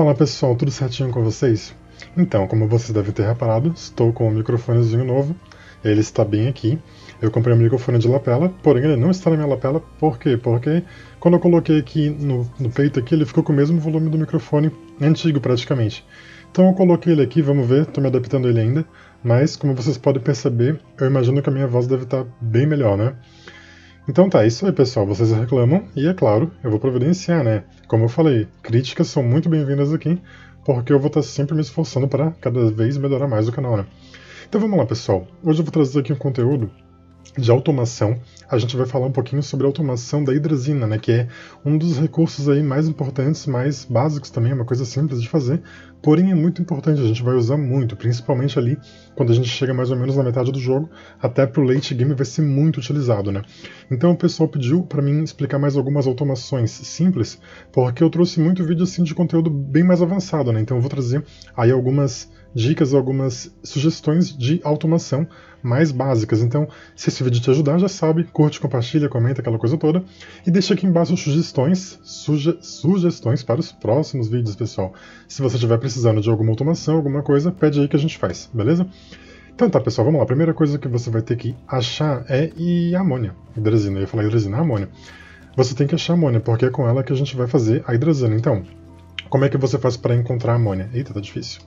Fala pessoal, tudo certinho com vocês? Então, como vocês devem ter reparado, estou com um microfonezinho novo, ele está bem aqui. Eu comprei um microfone de lapela, porém ele não está na minha lapela, por quê? Porque quando eu coloquei aqui no, no peito aqui, ele ficou com o mesmo volume do microfone antigo praticamente. Então eu coloquei ele aqui, vamos ver, estou me adaptando ele ainda, mas como vocês podem perceber, eu imagino que a minha voz deve estar bem melhor, né? Então tá, isso aí pessoal, vocês reclamam e é claro, eu vou providenciar, né? Como eu falei, críticas são muito bem-vindas aqui, porque eu vou estar sempre me esforçando para cada vez melhorar mais o canal, né? Então vamos lá pessoal, hoje eu vou trazer aqui um conteúdo de automação, a gente vai falar um pouquinho sobre a automação da hidrazina, né, que é um dos recursos aí mais importantes, mais básicos também, é uma coisa simples de fazer, porém é muito importante, a gente vai usar muito, principalmente ali quando a gente chega mais ou menos na metade do jogo, até pro late game vai ser muito utilizado, né. Então o pessoal pediu para mim explicar mais algumas automações simples, porque eu trouxe muito vídeo assim de conteúdo bem mais avançado, né, então eu vou trazer aí algumas dicas, algumas sugestões de automação mais básicas. Então, se esse vídeo te ajudar, já sabe, curte, compartilha, comenta, aquela coisa toda. E deixa aqui embaixo sugestões, suge sugestões para os próximos vídeos, pessoal. Se você estiver precisando de alguma automação, alguma coisa, pede aí que a gente faz, beleza? Então tá, pessoal, vamos lá. A primeira coisa que você vai ter que achar é amônia. Hidrazina, eu ia falar hidrazina, amônia. Você tem que achar amônia, porque é com ela que a gente vai fazer a hidrazina. Então, como é que você faz para encontrar amônia? Eita, tá difícil.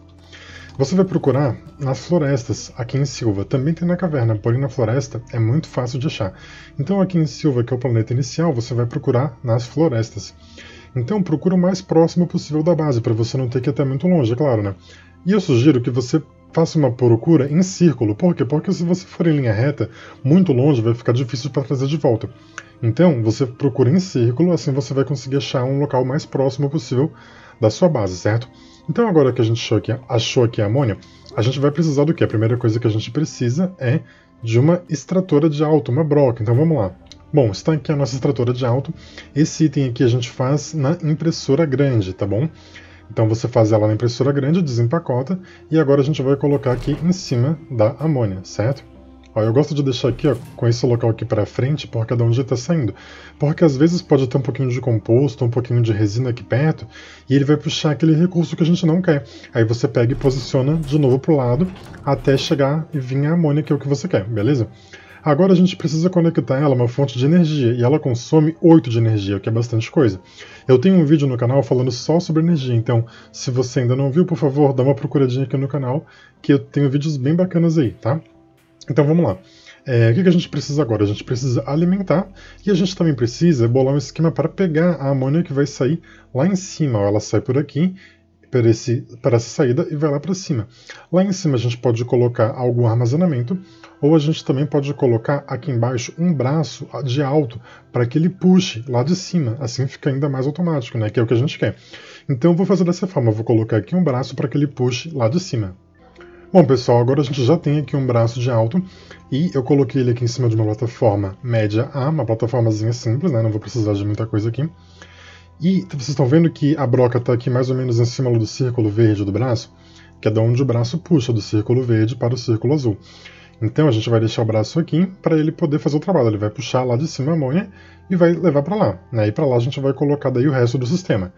Você vai procurar nas florestas, aqui em Silva. Também tem na caverna, porém na floresta é muito fácil de achar. Então aqui em Silva, que é o planeta inicial, você vai procurar nas florestas. Então procura o mais próximo possível da base, para você não ter que ir até muito longe, é claro, né? E eu sugiro que você faça uma procura em círculo. Por quê? Porque se você for em linha reta, muito longe, vai ficar difícil para trazer de volta. Então, você procura em círculo, assim você vai conseguir achar um local mais próximo possível da sua base, certo? Então agora que a gente achou aqui, achou aqui a amônia, a gente vai precisar do que? A primeira coisa que a gente precisa é de uma extratora de alto, uma broca. Então vamos lá. Bom, está aqui a nossa extratora de alto. Esse item aqui a gente faz na impressora grande, tá bom? Então você faz ela na impressora grande, desempacota, e agora a gente vai colocar aqui em cima da amônia, certo? Ó, eu gosto de deixar aqui ó, com esse local aqui para frente, é de onde está saindo. Porque às vezes pode ter um pouquinho de composto, um pouquinho de resina aqui perto, e ele vai puxar aquele recurso que a gente não quer. Aí você pega e posiciona de novo para o lado, até chegar e vir a amônia, que é o que você quer, beleza? Agora a gente precisa conectar ela a uma fonte de energia, e ela consome 8 de energia, o que é bastante coisa. Eu tenho um vídeo no canal falando só sobre energia, então se você ainda não viu, por favor, dá uma procuradinha aqui no canal, que eu tenho vídeos bem bacanas aí, tá? Então vamos lá. É, o que, a gente precisa agora? A gente precisa alimentar e a gente também precisa bolar um esquema para pegar a amônia que vai sair lá em cima. Ela sai por aqui, para, esse, para essa saída e vai lá para cima. Lá em cima a gente pode colocar algum armazenamento ou a gente também pode colocar aqui embaixo um braço de alto para que ele puxe lá de cima, assim fica ainda mais automático, né, que é o que a gente quer. Então eu vou fazer dessa forma, eu vou colocar aqui um braço para que ele puxe lá de cima. Bom, pessoal, agora a gente já tem aqui um braço de alto e eu coloquei ele aqui em cima de uma plataforma média A, uma plataformazinha simples, né? Não vou precisar de muita coisa aqui. E vocês estão vendo que a broca está aqui mais ou menos em cima do círculo verde do braço, que é de onde o braço puxa, do círculo verde para o círculo azul. Então a gente vai deixar o braço aqui para ele poder fazer o trabalho. Ele vai puxar lá de cima a amônia e vai levar para lá. Né? E para lá a gente vai colocar daí o resto do sistema.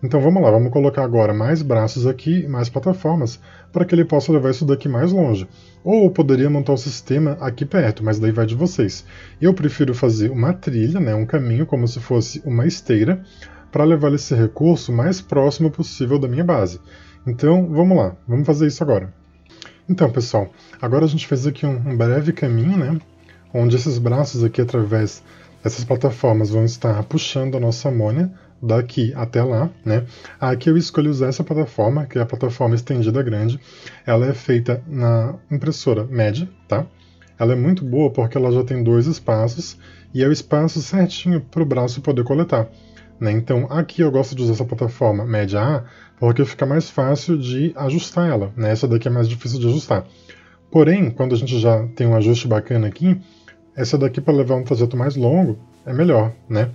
Então vamos lá, vamos colocar agora mais braços aqui, mais plataformas, para que ele possa levar isso daqui mais longe. Ou eu poderia montar o sistema aqui perto, mas daí vai de vocês. Eu prefiro fazer uma trilha, né, um caminho, como se fosse uma esteira, para levar esse recurso mais próximo possível da minha base. Então vamos lá, vamos fazer isso agora. Então pessoal, agora a gente fez aqui um, um breve caminho, né, onde esses braços aqui através dessas plataformas vão estar puxando a nossa amônia daqui até lá, né? Aqui eu escolhi usar essa plataforma, que é a plataforma estendida grande. Ela é feita na impressora média, tá? Ela é muito boa porque ela já tem dois espaços e é o espaço certinho para o braço poder coletar. Né? Então aqui eu gosto de usar essa plataforma média A porque fica mais fácil de ajustar ela. Né? Essa daqui é mais difícil de ajustar. Porém, quando a gente já tem um ajuste bacana aqui, essa daqui para levar um trajeto mais longo é melhor, né?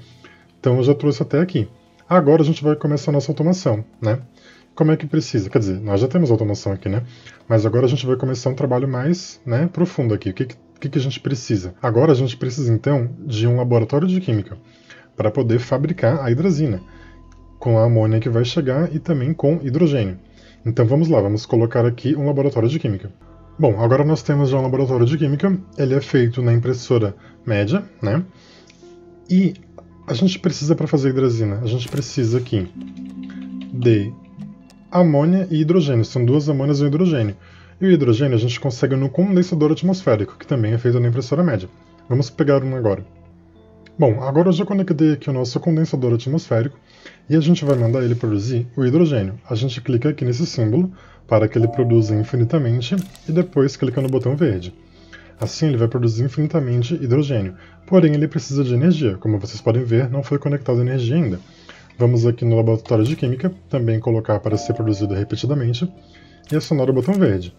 Então eu já trouxe até aqui. Agora a gente vai começar a nossa automação, né? Como é que precisa? Quer dizer, nós já temos automação aqui, né? Mas agora a gente vai começar um trabalho mais né, profundo aqui. O que, que que a gente precisa? Agora a gente precisa então de um laboratório de química para poder fabricar a hidrazina com a amônia que vai chegar e também com hidrogênio. Então vamos lá, vamos colocar aqui um laboratório de química. Bom, agora nós temos já um laboratório de química, ele é feito na impressora média, né? E a gente precisa para fazer hidrazina, a gente precisa aqui de amônia e hidrogênio, são duas amônias e um hidrogênio. E o hidrogênio a gente consegue no condensador atmosférico, que também é feito na impressora média. Vamos pegar um agora. Bom, agora eu já conectei aqui o nosso condensador atmosférico e a gente vai mandar ele produzir o hidrogênio. A gente clica aqui nesse símbolo para que ele produza infinitamente e depois clica no botão verde. Assim ele vai produzir infinitamente hidrogênio, porém ele precisa de energia. Como vocês podem ver, não foi conectada energia ainda. Vamos aqui no laboratório de química, também colocar para ser produzido repetidamente, e acionar o botão verde.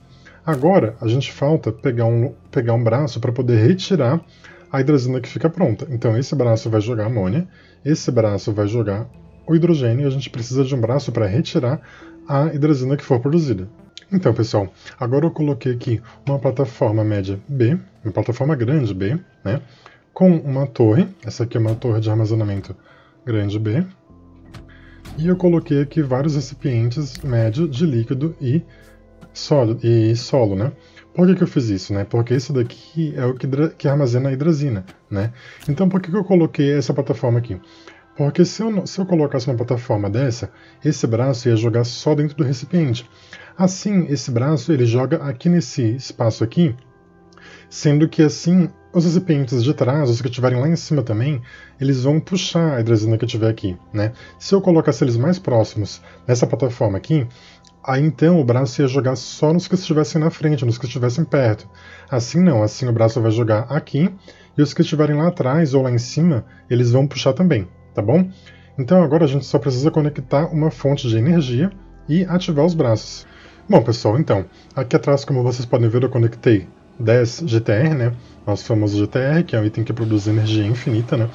Agora, a gente falta pegar um, pegar um braço para poder retirar a hidrazina que fica pronta. Então esse braço vai jogar amônia, esse braço vai jogar o hidrogênio e a gente precisa de um braço para retirar a hidrazina que for produzida. Então, pessoal, agora eu coloquei aqui uma plataforma média B, uma plataforma grande B, né, com uma torre, essa aqui é uma torre de armazenamento grande B, e eu coloquei aqui vários recipientes médio de líquido e sólido, e solo, né? Por que, que eu fiz isso, né? Porque esse daqui é o que, que armazena a hidrazina, né? Então, por que, que eu coloquei essa plataforma aqui? Porque se eu, se eu colocasse uma plataforma dessa, esse braço ia jogar só dentro do recipiente. Assim, esse braço ele joga aqui nesse espaço aqui, sendo que assim os recipientes de trás, os que estiverem lá em cima também, eles vão puxar a hidrazina que estiver aqui, né? Se eu colocasse eles mais próximos nessa plataforma aqui, aí então o braço ia jogar só nos que estivessem na frente, nos que estivessem perto. Assim não, assim o braço vai jogar aqui e os que estiverem lá atrás ou lá em cima, eles vão puxar também tá bom? Então agora a gente só precisa conectar uma fonte de energia e ativar os braços. Bom pessoal, então, aqui atrás como vocês podem ver eu conectei 10 GTR, né? Nosso famoso GTR, que é um item que produz energia infinita, né?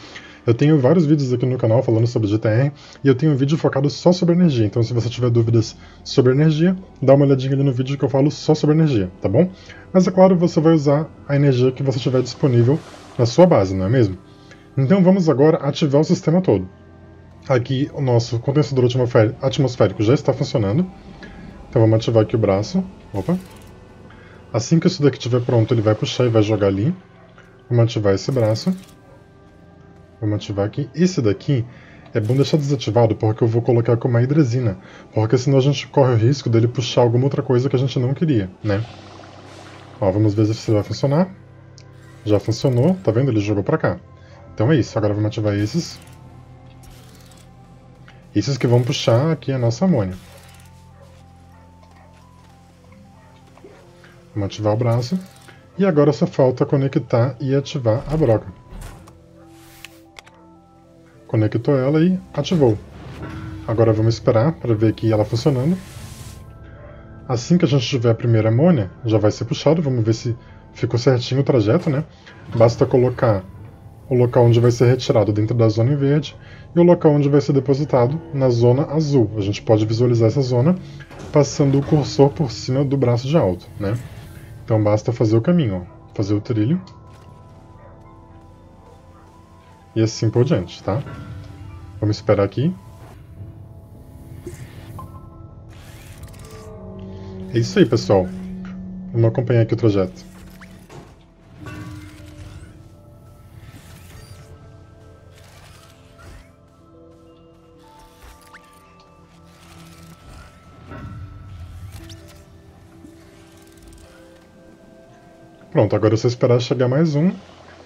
Eu tenho vários vídeos aqui no canal falando sobre GTR e eu tenho um vídeo focado só sobre energia. Então, se você tiver dúvidas sobre energia, dá uma olhadinha ali no vídeo que eu falo só sobre energia, tá bom? Mas é claro, você vai usar a energia que você tiver disponível na sua base, não é mesmo? Então vamos agora ativar o sistema todo. Aqui o nosso condensador atmosférico já está funcionando. Então vamos ativar aqui o braço. Opa. Assim que isso daqui estiver pronto, ele vai puxar e vai jogar ali. Vamos ativar esse braço. Vamos ativar aqui. Esse daqui é bom deixar desativado porque eu vou colocar com uma hidrazina. Porque senão a gente corre o risco dele puxar alguma outra coisa que a gente não queria, né? Ó, vamos ver se vai funcionar. Já funcionou, tá vendo? Ele jogou pra cá. Então é isso, agora vamos ativar esses. Esses que vão puxar aqui a nossa amônia. Vamos ativar o braço. E agora só falta conectar e ativar a broca. Conectou ela e ativou. Agora vamos esperar para ver aqui ela funcionando. Assim que a gente tiver a primeira amônia, já vai ser puxado. Vamos ver se ficou certinho o trajeto, né? Basta colocar o local onde vai ser retirado dentro da zona em verde e o local onde vai ser depositado na zona azul. A gente pode visualizar essa zona passando o cursor por cima do braço de alto, né? Então basta fazer o caminho, ó, fazer o trilho e assim por diante, tá? Vamos esperar aqui. É isso aí, pessoal. Vamos acompanhar aqui o trajeto. Pronto, agora é só esperar chegar mais um,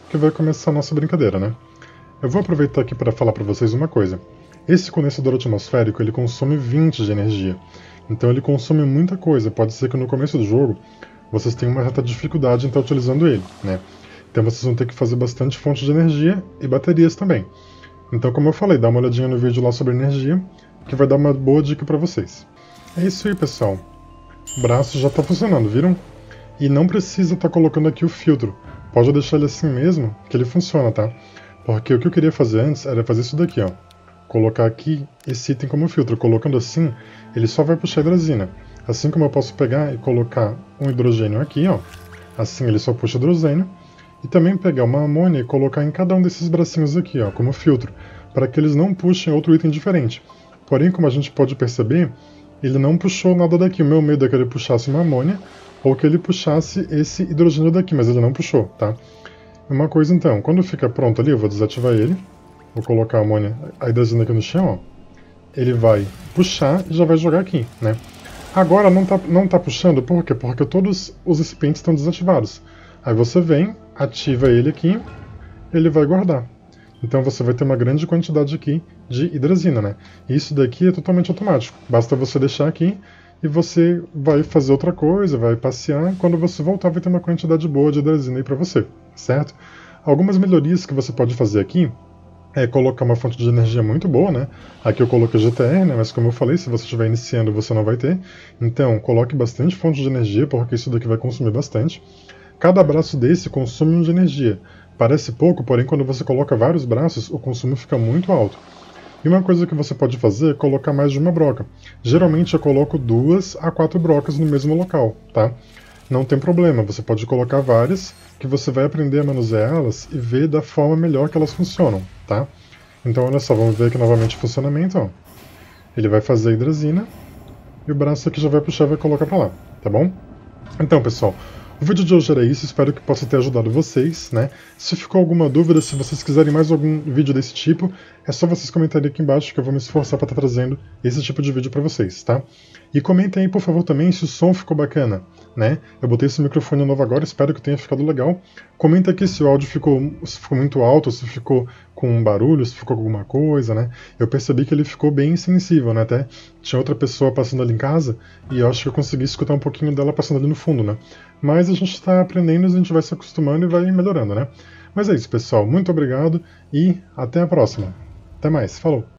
que vai começar a nossa brincadeira, né? Eu vou aproveitar aqui para falar para vocês uma coisa. Esse condensador atmosférico ele consome 20 de energia, então ele consome muita coisa. Pode ser que no começo do jogo vocês tenham uma certa dificuldade em estar utilizando ele, né? Então vocês vão ter que fazer bastante fonte de energia e baterias também. Então, como eu falei, dá uma olhadinha no vídeo lá sobre energia, que vai dar uma boa dica para vocês. É isso aí, pessoal. O braço já está funcionando, viram? E não precisa estar tá colocando aqui o filtro. Pode deixar ele assim mesmo, que ele funciona, tá? Porque o que eu queria fazer antes era fazer isso daqui, ó. Colocar aqui esse item como filtro. Colocando assim, ele só vai puxar hidrazina. Assim como eu posso pegar e colocar um hidrogênio aqui, ó. Assim ele só puxa hidrogênio. e também pegar uma amônia e colocar em cada um desses bracinhos aqui, ó, como filtro, para que eles não puxem outro item diferente. Porém, como a gente pode perceber, ele não puxou nada daqui. O meu medo é que ele puxasse uma amônia ou que ele puxasse esse hidrogênio daqui, mas ele não puxou, tá? Uma coisa então, quando fica pronto ali, eu vou desativar ele, vou colocar a amônia, a hidrogênio aqui no chão, ó. Ele vai puxar e já vai jogar aqui, né? Agora não tá, não tá puxando, por quê? Porque todos os recipientes estão desativados. Aí você vem, ativa ele aqui, ele vai guardar. Então você vai ter uma grande quantidade aqui de hidrazina, né? Isso daqui é totalmente automático. Basta você deixar aqui e você vai fazer outra coisa, vai passear. Quando você voltar, vai ter uma quantidade boa de hidrazina aí para você, certo? Algumas melhorias que você pode fazer aqui é colocar uma fonte de energia muito boa, né? Aqui eu coloquei GTR, né? Mas como eu falei, se você estiver iniciando, você não vai ter. Então, coloque bastante fonte de energia, porque isso daqui vai consumir bastante. Cada braço desse consome um de energia. Parece pouco, porém quando você coloca vários braços, o consumo fica muito alto. E uma coisa que você pode fazer é colocar mais de uma broca. Geralmente eu coloco duas a quatro brocas no mesmo local, tá? Não tem problema, você pode colocar várias, que você vai aprender a manusear elas e ver da forma melhor que elas funcionam, tá? Então olha só, vamos ver aqui novamente o funcionamento, ó. Ele vai fazer a hidrazina e o braço aqui já vai puxar e vai colocar para lá, tá bom? Então, pessoal, o vídeo de hoje era isso, espero que possa ter ajudado vocês, né? Se ficou alguma dúvida, se vocês quiserem mais algum vídeo desse tipo, é só vocês comentarem aqui embaixo que eu vou me esforçar para estar tá trazendo esse tipo de vídeo para vocês, tá? E comentem aí, por favor, também se o som ficou bacana, né? Eu botei esse microfone novo agora, espero que tenha ficado legal. Comenta aqui se o áudio ficou, se ficou muito alto, se ficou com barulho, se ficou alguma coisa, né? Eu percebi que ele ficou bem sensível, né? Até tinha outra pessoa passando ali em casa e eu acho que eu consegui escutar um pouquinho dela passando ali no fundo, né? Mas a gente está aprendendo, a gente vai se acostumando e vai melhorando, né? Mas é isso, pessoal. Muito obrigado e até a próxima. Até mais. Falou!